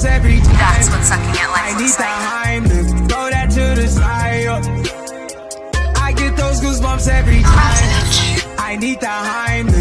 goosebumps every time. That's what sucking at life I looks need the like. Heimlich, throw that to the side. yo. I get those goosebumps every time. I need the Heimlich,